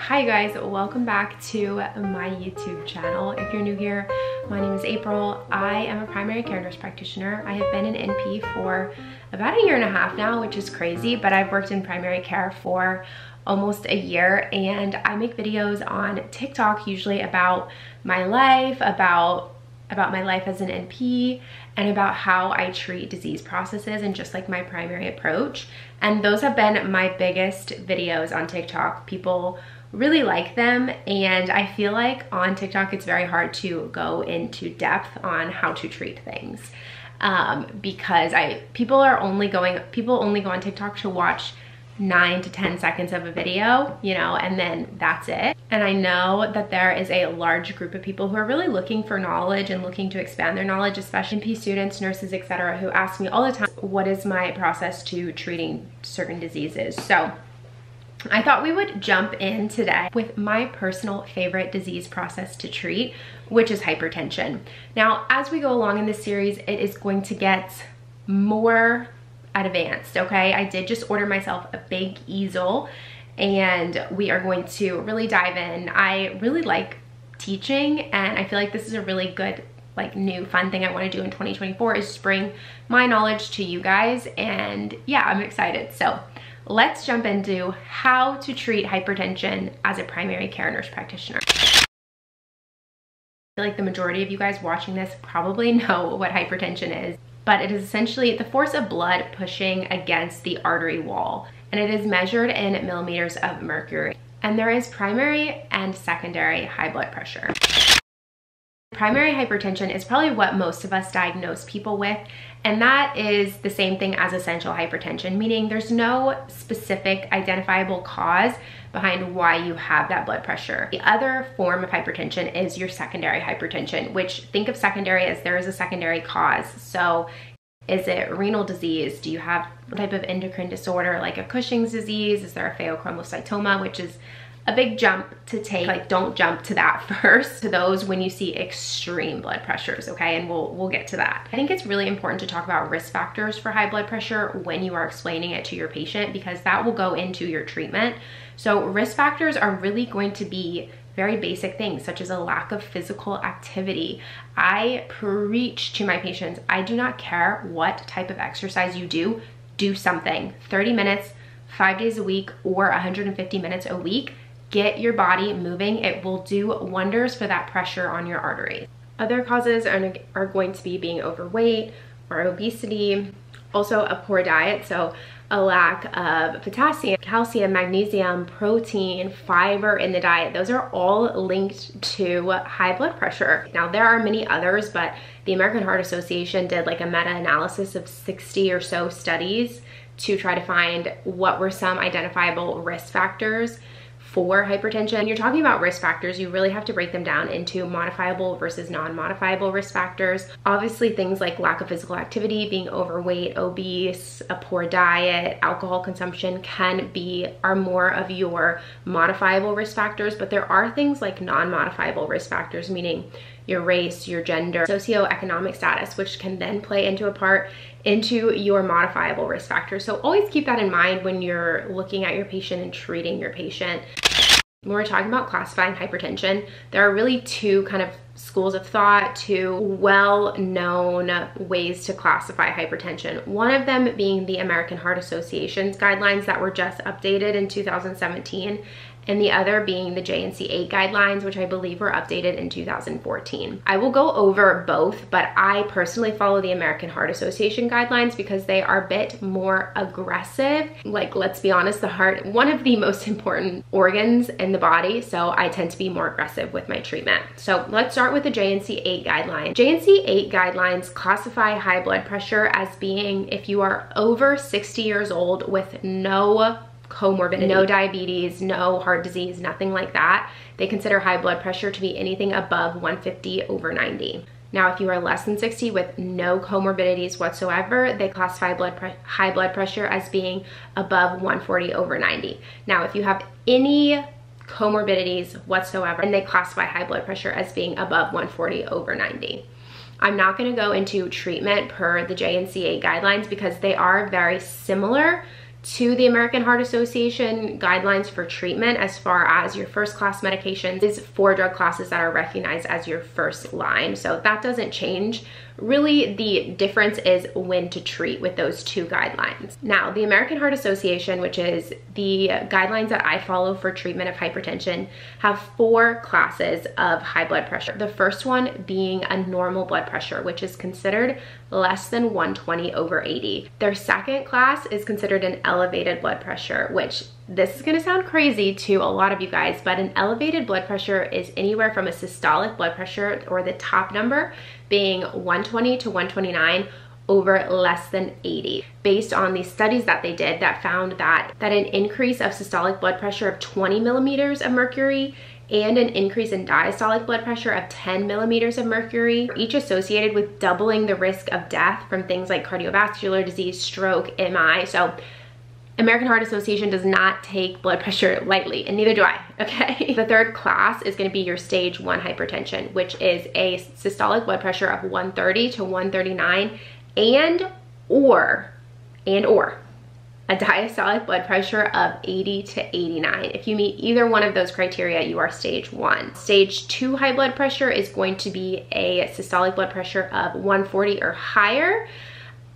Hi guys, welcome back to my YouTube channel. If you're new here, my name is April. I am a primary care nurse practitioner. I have been an NP for about a year and a half now, which is crazy, but I've worked in primary care for almost a year and I make videos on TikTok usually about my life, about about my life as an NP and about how I treat disease processes and just like my primary approach. And those have been my biggest videos on TikTok. People really like them and I feel like on TikTok it's very hard to go into depth on how to treat things um, because I people are only going people only go on TikTok to watch nine to 10 seconds of a video, you know, and then that's it. And I know that there is a large group of people who are really looking for knowledge and looking to expand their knowledge, especially NP students, nurses, etc., who ask me all the time, what is my process to treating certain diseases? So I thought we would jump in today with my personal favorite disease process to treat, which is hypertension. Now, as we go along in this series, it is going to get more advanced, okay? I did just order myself a big easel and we are going to really dive in. I really like teaching and I feel like this is a really good like new fun thing I want to do in 2024 is bring my knowledge to you guys and yeah, I'm excited. So let's jump into how to treat hypertension as a primary care nurse practitioner. I feel like the majority of you guys watching this probably know what hypertension is, but it is essentially the force of blood pushing against the artery wall, and it is measured in millimeters of mercury. And there is primary and secondary high blood pressure. Primary hypertension is probably what most of us diagnose people with, and that is the same thing as essential hypertension, meaning there's no specific identifiable cause behind why you have that blood pressure. The other form of hypertension is your secondary hypertension, which think of secondary as there is a secondary cause. So is it renal disease? Do you have a type of endocrine disorder like a Cushing's disease? Is there a pheochromocytoma, which is a big jump to take. Like don't jump to that first, to those when you see extreme blood pressures, okay? And we'll, we'll get to that. I think it's really important to talk about risk factors for high blood pressure when you are explaining it to your patient because that will go into your treatment. So risk factors are really going to be very basic things such as a lack of physical activity. I preach to my patients, I do not care what type of exercise you do, do something. 30 minutes, five days a week, or 150 minutes a week get your body moving. It will do wonders for that pressure on your arteries. Other causes are, are going to be being overweight or obesity, also a poor diet, so a lack of potassium, calcium, magnesium, protein, fiber in the diet. Those are all linked to high blood pressure. Now there are many others, but the American Heart Association did like a meta-analysis of 60 or so studies to try to find what were some identifiable risk factors for hypertension. When you're talking about risk factors, you really have to break them down into modifiable versus non-modifiable risk factors. Obviously, things like lack of physical activity, being overweight, obese, a poor diet, alcohol consumption can be, are more of your modifiable risk factors, but there are things like non-modifiable risk factors, meaning your race, your gender, socioeconomic status, which can then play into a part into your modifiable risk factors. So always keep that in mind when you're looking at your patient and treating your patient. When we're talking about classifying hypertension, there are really two kind of schools of thought, two well-known ways to classify hypertension. One of them being the American Heart Association's guidelines that were just updated in 2017 and the other being the JNC 8 guidelines, which I believe were updated in 2014. I will go over both, but I personally follow the American Heart Association guidelines because they are a bit more aggressive. Like, let's be honest, the heart, one of the most important organs in the body, so I tend to be more aggressive with my treatment. So let's start with the JNC 8 guidelines. JNC 8 guidelines classify high blood pressure as being if you are over 60 years old with no No diabetes, no heart disease, nothing like that. They consider high blood pressure to be anything above 150 over 90. Now, if you are less than 60 with no comorbidities whatsoever, they classify blood high blood pressure as being above 140 over 90. Now, if you have any comorbidities whatsoever, and they classify high blood pressure as being above 140 over 90. I'm not gonna go into treatment per the JNC 8 guidelines because they are very similar to the American Heart Association guidelines for treatment as far as your first class medications is four drug classes that are recognized as your first line. So that doesn't change. Really, the difference is when to treat with those two guidelines. Now, the American Heart Association, which is the guidelines that I follow for treatment of hypertension, have four classes of high blood pressure. The first one being a normal blood pressure, which is considered less than 120 over 80. Their second class is considered an elevated blood pressure, which this is gonna sound crazy to a lot of you guys, but an elevated blood pressure is anywhere from a systolic blood pressure or the top number being 120 to 129 over less than 80 based on these studies that they did that found that that an increase of systolic blood pressure of 20 millimeters of mercury and an increase in diastolic blood pressure of 10 millimeters of mercury, each associated with doubling the risk of death from things like cardiovascular disease, stroke, MI. So American Heart Association does not take blood pressure lightly, and neither do I, okay? The third class is gonna be your stage one hypertension, which is a systolic blood pressure of 130 to 139 and or, and or, a diastolic blood pressure of 80 to 89. If you meet either one of those criteria, you are stage one. Stage two high blood pressure is going to be a systolic blood pressure of 140 or higher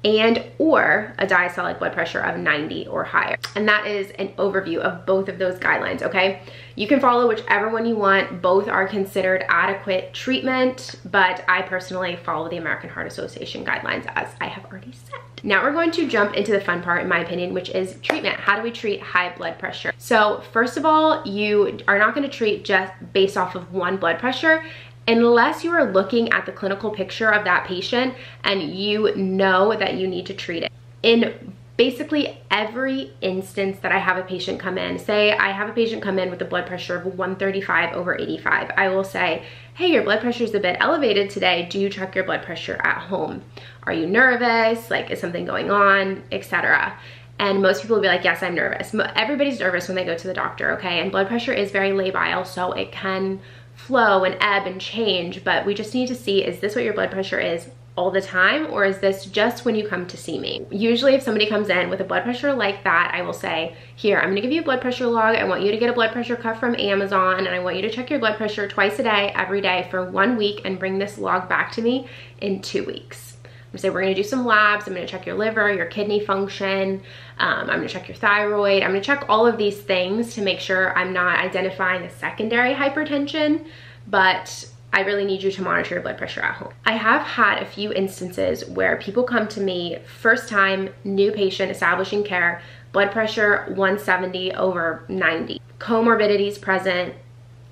and or a diastolic blood pressure of 90 or higher. And that is an overview of both of those guidelines, okay? You can follow whichever one you want. Both are considered adequate treatment, but I personally follow the American Heart Association guidelines as I have already said. Now we're going to jump into the fun part in my opinion, which is treatment. How do we treat high blood pressure? So first of all, you are not gonna treat just based off of one blood pressure unless you are looking at the clinical picture of that patient and you know that you need to treat it. In basically every instance that I have a patient come in, say I have a patient come in with a blood pressure of 135 over 85, I will say, hey, your blood pressure is a bit elevated today. Do you check your blood pressure at home? Are you nervous? Like, is something going on, etc. And most people will be like, yes, I'm nervous. Everybody's nervous when they go to the doctor, okay? And blood pressure is very labile, so it can flow and ebb and change, but we just need to see, is this what your blood pressure is all the time or is this just when you come to see me? Usually if somebody comes in with a blood pressure like that, I will say, here, I'm gonna give you a blood pressure log. I want you to get a blood pressure cuff from Amazon and I want you to check your blood pressure twice a day, every day for one week and bring this log back to me in two weeks. Say we're gonna do some labs. I'm gonna check your liver, your kidney function. Um, I'm gonna check your thyroid. I'm gonna check all of these things to make sure I'm not identifying a secondary hypertension, but I really need you to monitor your blood pressure at home. I have had a few instances where people come to me, first time, new patient, establishing care, blood pressure 170 over 90. Comorbidities present,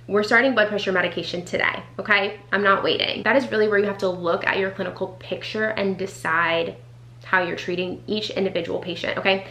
we're starting blood pressure medication today, okay? I'm not waiting. That is really where you have to look at your clinical picture and decide how you're treating each individual patient, okay?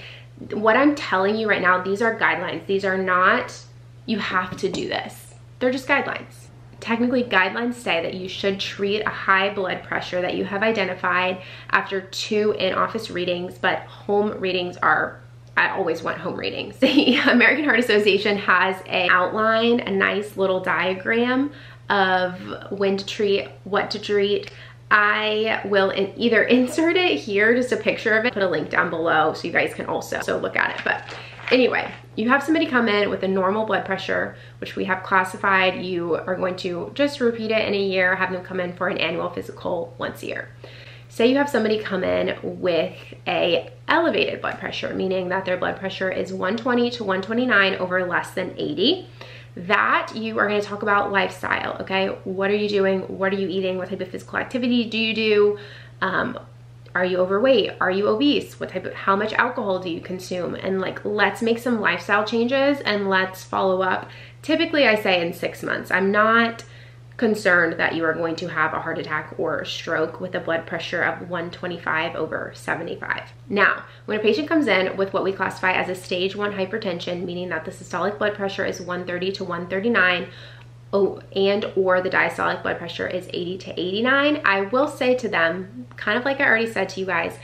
What I'm telling you right now, these are guidelines. These are not, you have to do this. They're just guidelines. Technically, guidelines say that you should treat a high blood pressure that you have identified after two in-office readings, but home readings are I always want home readings. The American Heart Association has a outline, a nice little diagram of when to treat, what to treat. I will either insert it here, just a picture of it, put a link down below so you guys can also so look at it. But anyway, you have somebody come in with a normal blood pressure, which we have classified. You are going to just repeat it in a year, have them come in for an annual physical once a year say you have somebody come in with a elevated blood pressure, meaning that their blood pressure is 120 to 129 over less than 80, that you are gonna talk about lifestyle, okay? What are you doing? What are you eating? What type of physical activity do you do? Um, are you overweight? Are you obese? What type of, how much alcohol do you consume? And like, let's make some lifestyle changes and let's follow up. Typically I say in six months. I'm not concerned that you are going to have a heart attack or stroke with a blood pressure of 125 over 75. Now, when a patient comes in with what we classify as a stage one hypertension, meaning that the systolic blood pressure is 130 to 139, oh, and or the diastolic blood pressure is 80 to 89, I will say to them, kind of like I already said to you guys,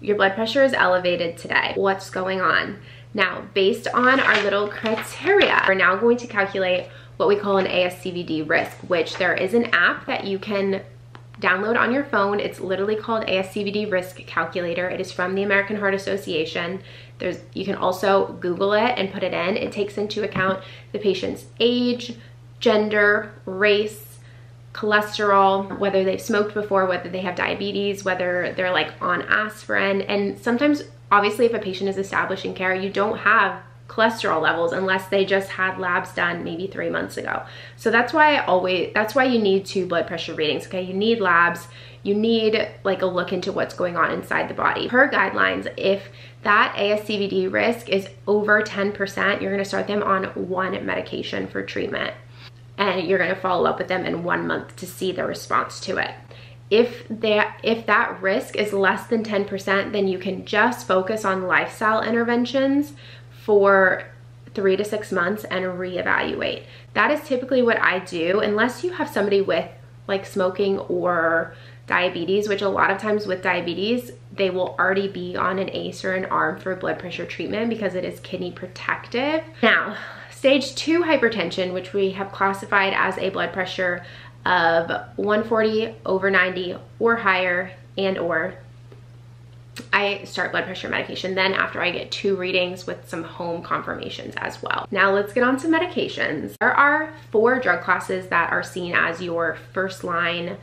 your blood pressure is elevated today. What's going on? Now, based on our little criteria, we're now going to calculate what we call an ASCVD risk, which there is an app that you can download on your phone. It's literally called ASCVD Risk Calculator. It is from the American Heart Association. There's, you can also Google it and put it in. It takes into account the patient's age, gender, race, cholesterol, whether they've smoked before, whether they have diabetes, whether they're like on aspirin. And sometimes, obviously, if a patient is establishing care, you don't have cholesterol levels unless they just had labs done maybe three months ago. So that's why I always, that's why you need two blood pressure readings, okay? You need labs, you need like a look into what's going on inside the body. Per guidelines, if that ASCVD risk is over 10%, you're gonna start them on one medication for treatment. And you're gonna follow up with them in one month to see the response to it. If that, if that risk is less than 10%, then you can just focus on lifestyle interventions for three to six months and reevaluate. That is typically what I do unless you have somebody with like smoking or diabetes, which a lot of times with diabetes, they will already be on an ACE or an ARB for blood pressure treatment because it is kidney protective. Now, stage two hypertension, which we have classified as a blood pressure of 140 over 90 or higher and or I start blood pressure medication then after I get two readings with some home confirmations as well. Now let's get on to medications. There are four drug classes that are seen as your first line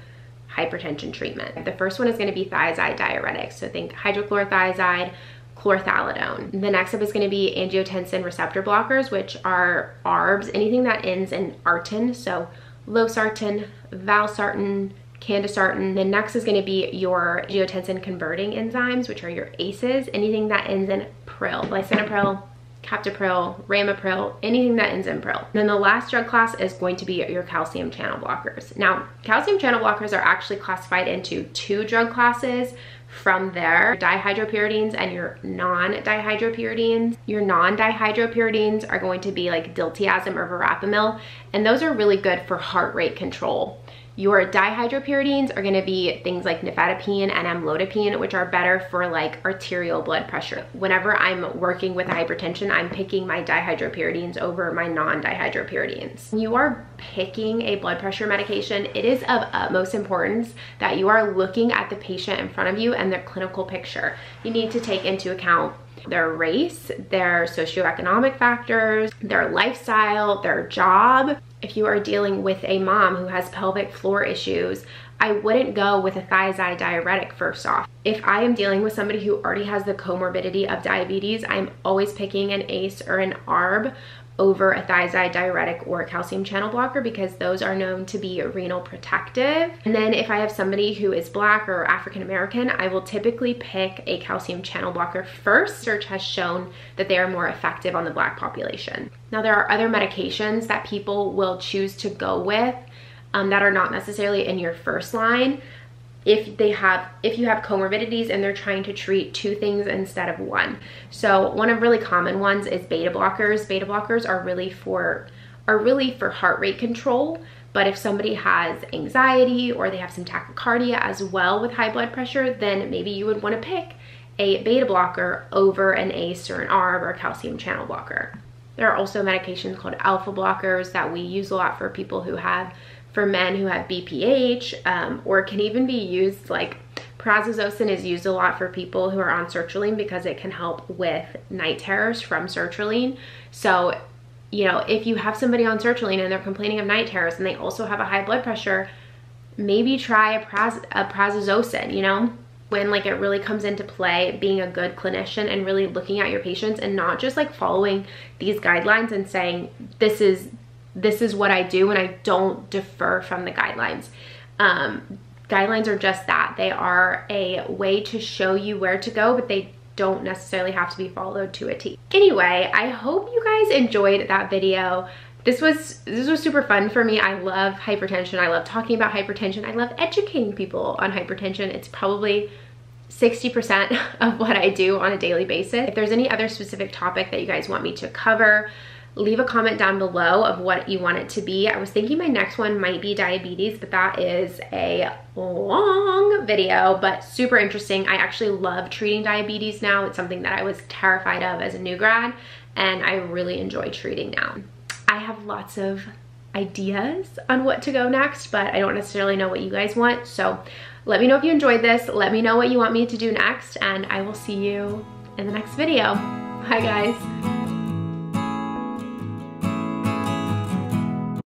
hypertension treatment. The first one is gonna be thiazide diuretics. So think hydrochlorothiazide, chlorthalidone. The next up is gonna be angiotensin receptor blockers, which are ARBs, anything that ends in artin. So losartan, valsartan, candesartan. The next is gonna be your angiotensin converting enzymes, which are your ACEs, anything that ends in pril, lisinopril, captopril, ramipril, anything that ends in pril. Then the last drug class is going to be your calcium channel blockers. Now, calcium channel blockers are actually classified into two drug classes from there, dihydropyridines and your non-dihydropyridines. Your non-dihydropyridines are going to be like diltiazem or verapamil, and those are really good for heart rate control. Your dihydropyridines are gonna be things like nifedipine and amlodipine, which are better for like arterial blood pressure. Whenever I'm working with hypertension, I'm picking my dihydropyridines over my non-dihydropyridines. When you are picking a blood pressure medication, it is of utmost importance that you are looking at the patient in front of you and their clinical picture. You need to take into account their race, their socioeconomic factors, their lifestyle, their job. If you are dealing with a mom who has pelvic floor issues, I wouldn't go with a thiazide diuretic first off. If I am dealing with somebody who already has the comorbidity of diabetes, I'm always picking an ACE or an ARB over a thiazide diuretic or a calcium channel blocker because those are known to be renal protective. And then if I have somebody who is black or African American, I will typically pick a calcium channel blocker first. Research has shown that they are more effective on the black population. Now there are other medications that people will choose to go with um, that are not necessarily in your first line if they have if you have comorbidities and they're trying to treat two things instead of one so one of really common ones is beta blockers beta blockers are really for are really for heart rate control but if somebody has anxiety or they have some tachycardia as well with high blood pressure then maybe you would want to pick a beta blocker over an ACE or an ARB or a calcium channel blocker. There are also medications called alpha blockers that we use a lot for people who have for men who have BPH um, or can even be used like prazosin is used a lot for people who are on sertraline because it can help with night terrors from sertraline. So, you know, if you have somebody on sertraline and they're complaining of night terrors and they also have a high blood pressure, maybe try a, praz a prazosin, you know? when like it really comes into play being a good clinician and really looking at your patients and not just like following these guidelines and saying this is this is what I do and I don't defer from the guidelines. Um, guidelines are just that. They are a way to show you where to go, but they don't necessarily have to be followed to a T. Anyway, I hope you guys enjoyed that video. This was this was super fun for me. I love hypertension. I love talking about hypertension. I love educating people on hypertension. It's probably 60% of what I do on a daily basis. If there's any other specific topic that you guys want me to cover, leave a comment down below of what you want it to be. I was thinking my next one might be diabetes, but that is a long video, but super interesting. I actually love treating diabetes now. It's something that I was terrified of as a new grad, and I really enjoy treating now. I have lots of ideas on what to go next, but I don't necessarily know what you guys want. So let me know if you enjoyed this. Let me know what you want me to do next, and I will see you in the next video. Bye guys.